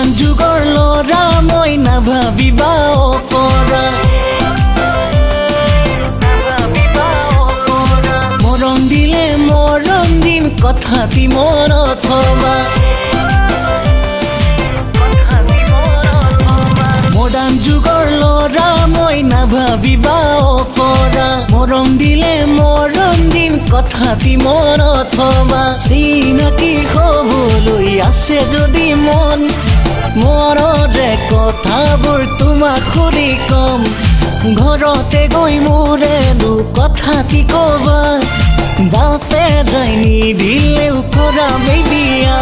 Modern যুগৰ ল'ৰা মই নাভাবিবা অকৰা মৰম দিলে মৰম দিম কথাটি মনত থবা মডাৰ্ণ যুগৰ ল'ৰা মই নাভাবিবা অকৰা মৰম দিলে মৰম দিম কথাটি মনত থবা চিনাকি হ'বলৈ আছে যদি মন মনৰে কথাবোৰ তোমাক সুধি কম। ঘৰতে গৈ মোৰেনো কথাটি ক'বা। বাপে ৰাইনি দিলেও কৰামেই বিয়া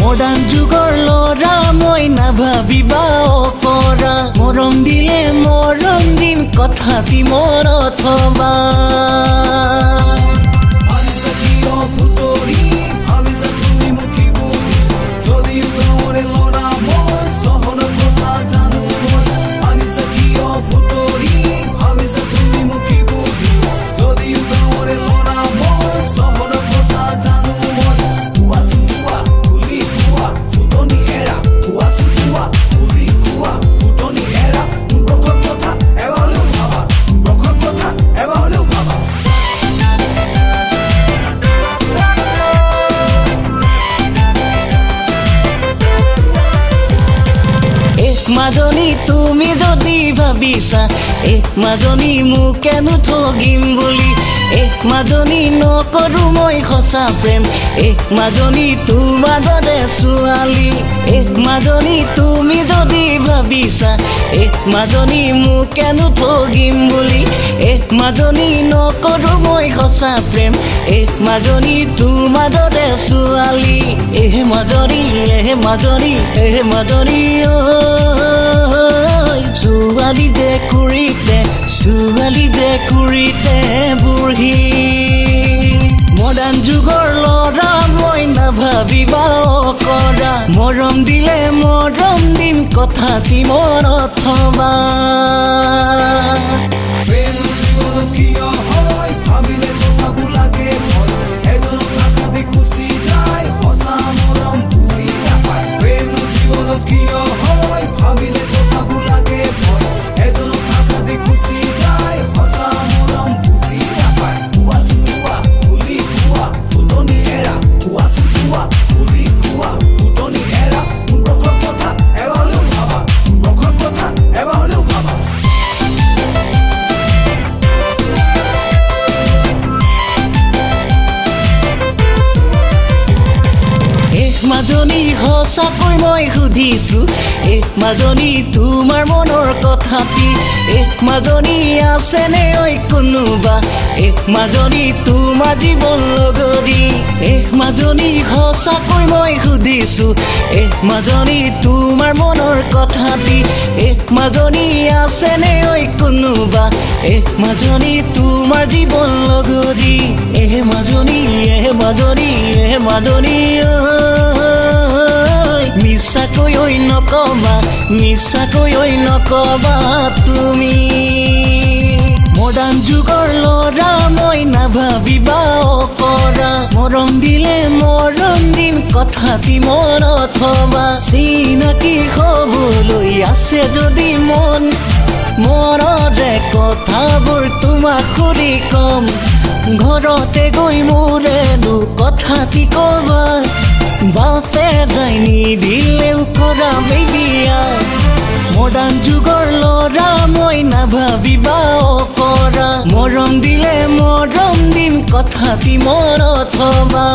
মডাৰ্ণ যুগৰ ল'ৰা মই নাভাবিবা অকৰা। মৰম দিলে মৰম দিম কথাটি মনত থবা মাজনী তুমি যদি ভাবিছা এক মাজনী মোকেনো ঠগিম বুলি? এক মাজনী নকৰো মই সঁচা প্ৰেম। এক মাজনী তোমাৰ দৰে ছোৱালী। এক মাজনী তুমি যদি ভাবিছা এক মাজনী মোকেনো ঠগিম বুলি? এক মাজনী নকৰো মই সঁচা প্ৰেম। এক মাজনী তোমাৰ দৰে ছোৱালী। এহ মাজনী এহ মাজনী এহ মাজনী ঐ ছোৱালী দেখুৰিতে ছোৱালী দেখুৰিতে বুঢ়ী মডাৰ্ণ যুগৰ ল'ৰা মই নাভাবিবা কৰা মৰম দিলে মৰম দিম কথাটি মনত থবা প্ৰেম জীৱনত কিয় মাজনী সঁচাকৈ মই সুধিছো এক মাজনী তোমাৰ মনৰ কথাটি এক মাজনী আছেনে ঐ কোনোবা? এক মাজনী তোমাৰ জীৱন লগৰী? এক মাজনী সঁচাকৈ মই সুধিছো এক মাজনী তোমাৰ মনৰ কথাটি এক মাজনী আছেনে ঐ কোনোবা? এক মাজনী তোমাৰ জীৱন লগৰী? এহ মাজনী এহ মাজনী এহ মাজনী ঐ নকবা মিছাকৈ ঐ নকবা তুমি? মডাৰ্ণ যুগৰ ল'ৰা মই নাভাবিবা কৰা মৰম দিলে মৰম দিম কথাটি মনত থবা। চিনাকি হ'বলৈ আছে যদি মন মনৰে কথাবোৰ তোমাক সুধি কম। ঘৰতে গৈ মোৰেনো কথাটি ক'বা। বাপে ৰাইনি দিলেও কৰামেই বিয়া মডাৰ্ণ যুগৰ ল'ৰা মই নাভাবিবা কৰা মৰম দিলে মৰম দিম কথাটি মনত থবা।